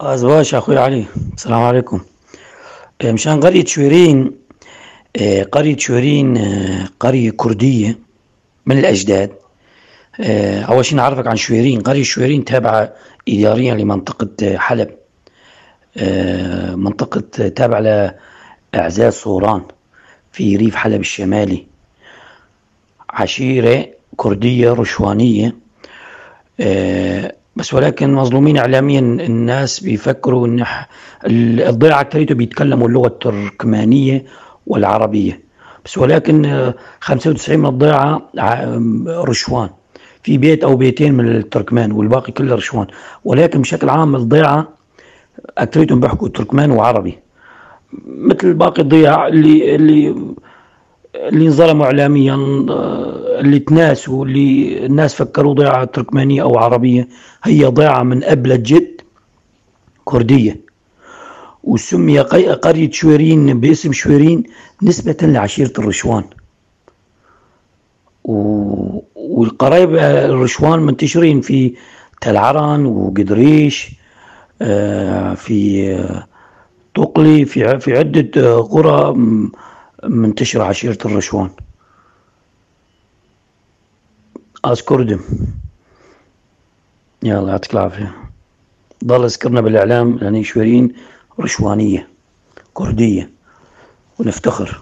أزواج أخوي علي. السلام عليكم. آه، مشان قرية شويرين آه، قرية شويرين آه، قرية كردية من الأجداد. أول شيء نعرفك عن شويرين. قرية شويرين تابعة إداريا لمنطقة حلب. منطقة تابعة لأعزاز صوران في ريف حلب الشمالي. عشيرة كردية رشوانية. بس ولكن مظلومين اعلاميا الناس بيفكروا إن الضيعة اكثريته بيتكلموا اللغة التركمانية والعربية. بس ولكن 95 من الضيعة رشوان. في بيت أو بيتين من التركمان والباقي كله رشوان. ولكن بشكل عام الضيعة أكثريتهم بيحكوا تركمان وعربي. مثل باقي الضياع اللي اللي اللي انظلموا اعلاميا اللي تناسوا اللي الناس فكروا ضيعة تركمانية أو عربية هي ضيعة من أبلة جد كردية. وسمي قرية شويرين باسم شويرين نسبة لعشيرة الرشوان. والقرايب الرشوان منتشرين في تل عرن وقدريش آه، في طقلي في في عدة قرى منتشرة عشيرة الرشوان. أذكردم يلا يعطيك العافية ضل اذكرنا بالإعلام لأن شويرين رشوانية كردية ونفتخر